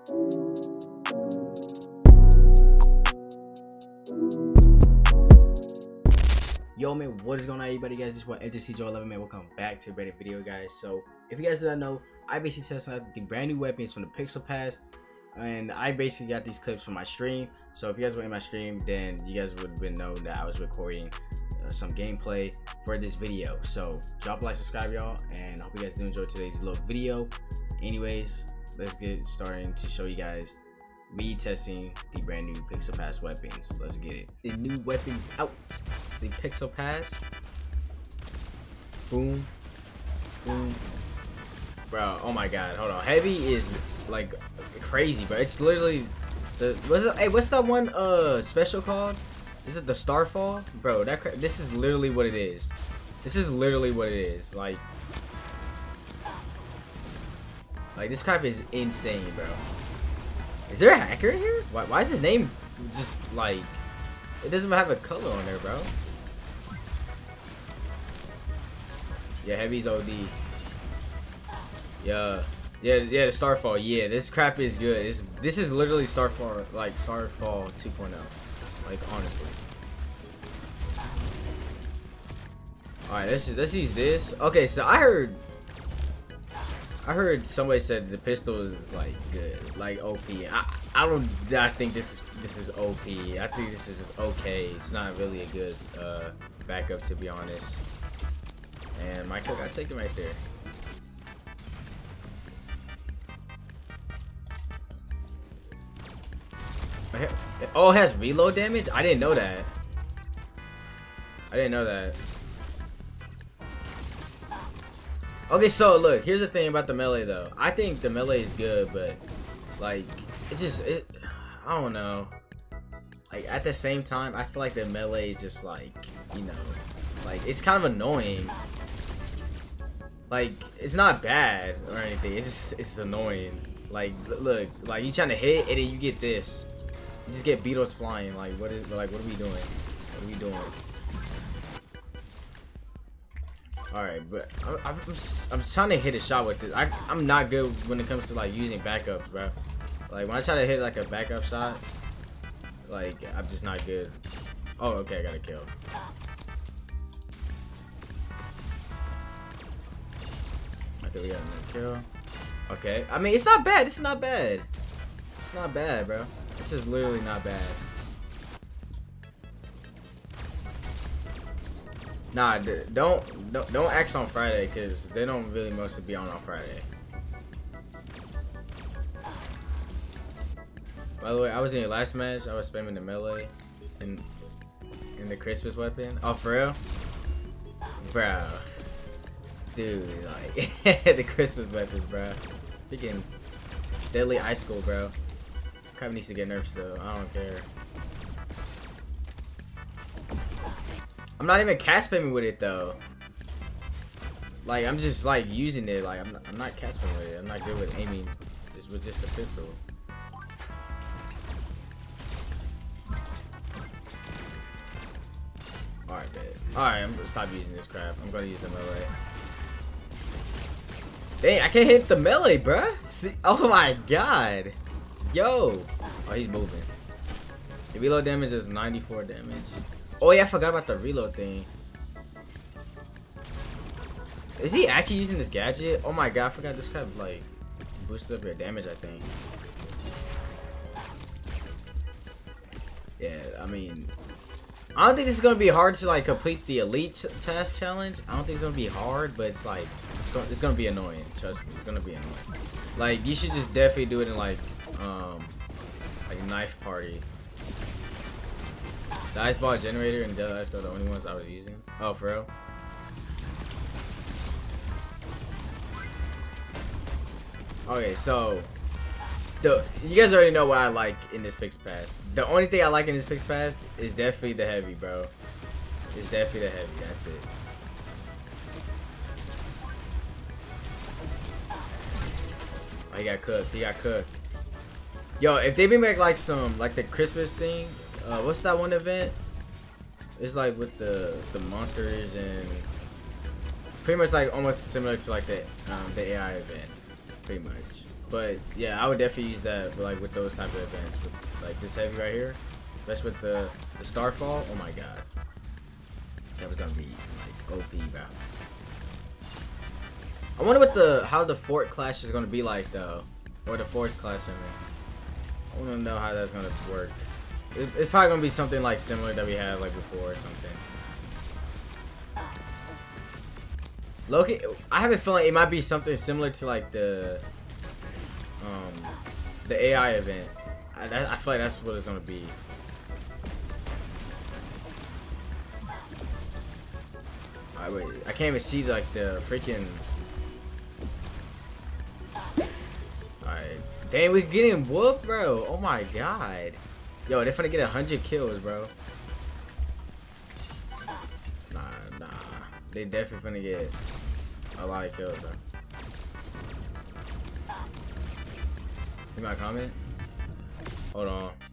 Yo man, what is going on everybody guys? This is what Joe 11 man. Welcome back to a better video guys. So if you guys did not know, I basically tested out the brand new weapons from the Pixel Pass. And I basically got these clips from my stream. So if you guys were in my stream, then you guys would have known that I was recording uh, some gameplay for this video. So drop a like, subscribe y'all, and I hope you guys do enjoy today's little video. Anyways, let's get started to show you guys me testing the brand new Pixel Pass weapons. Let's get it. The new weapons out the Pixel Pass. Boom. Boom. Bro, oh my god, hold on. Heavy is like crazy, bro. It's literally the what's it, hey, what's that one uh special called? Is it the Starfall? Bro, that this is literally what it is. This is literally what it is. Like Like this crap is insane, bro. Is there a hacker in here? Why, why is his name just like it doesn't have a color on there, bro? Yeah, heavy's OD. Yeah. Yeah, yeah, the Starfall. Yeah, this crap is good. It's, this is literally Starfall, like Starfall 2.0. Like, honestly. Alright, let's, let's use this. Okay, so I heard... I heard somebody said the pistol is, like, good. Like, OP. I, I don't... I think this is this is OP. I think this is okay. It's not really a good uh, backup, to be honest. And Michael got taken right there. Oh, it has reload damage? I didn't know that. I didn't know that. Okay, so look, here's the thing about the melee though. I think the melee is good, but like it just it I don't know. Like at the same time, I feel like the melee is just like, you know, like it's kind of annoying. Like, it's not bad or anything. It's just, it's annoying. Like, look, like you trying to hit and then you get this. You just get beetles flying. Like, what is, like, what are we doing? What are we doing? Alright, but I'm, I'm, I'm, trying to hit a shot with this. I, I'm not good when it comes to, like, using backups, bro. Like, when I try to hit, like, a backup shot, like, I'm just not good. Oh, okay, I got a kill. Okay, we got another kill. Okay, I mean, it's not bad. Is not bad. It's not bad, bro. This is literally not bad. Nah, don't don't don't act on Friday because they don't really mostly be on on Friday. By the way, I was in your last match. I was spamming the melee and in the Christmas weapon. Oh, for real, bro. Dude, like, the Christmas weapons, bro. Freaking Deadly Icicle, bro. Crap needs to get nerfed though. I don't care. I'm not even cast spamming with it though. Like I'm just like using it. Like I'm not, I'm not cast spamming with it. I'm not good with aiming just with just a pistol. Alright, bet. Alright, I'm gonna stop using this crap. I'm gonna use the melee. Dang, I can't hit the melee, bruh. See, oh my god. Yo. Oh, he's moving. The reload damage is 94 damage. Oh yeah, I forgot about the reload thing. Is he actually using this gadget? Oh my god, I forgot this kind of like boosts up your damage, I think. Yeah, I mean, I don't think this is gonna be hard to like complete the elite test challenge. I don't think it's gonna be hard, but it's like it's gonna, it's gonna be annoying. Trust me, it's gonna be annoying. Like you should just definitely do it in like um like knife party. The ice ball generator and Dead Ice are the only ones I was using. Oh, for real? Okay, so the you guys already know what I like in this Pix Pass. The only thing I like in this Pix Pass is definitely the heavy, bro. It's definitely the heavy. That's it. Oh, he got cooked. He got cooked. Yo, if they bring back like some like the Christmas thing, uh, what's that one event? It's like with the the monsters and pretty much like almost similar to like the um, the AI event. pretty much. But yeah, I would definitely use that like with those type of events, with like this heavy right here, especially with the the starfall. Oh my god, that was gonna be like OP, bro. I wonder what the how the fort clash is gonna be like though, or the force clash. I mean, I want to know how that's gonna work. It, it's probably gonna be something like similar that we had like before or something. Loki, I have a feeling it might be something similar to like the um the AI event. I, I feel like that's what it's gonna be. Alright, wait. I can't even see like the freaking. Alright. Dang, we're getting whooped, bro. Oh my god. Yo, they're finna get a hundred kills, bro. Nah, nah. They definitely finna get a lot of kills, bro. See my comment? Hold on.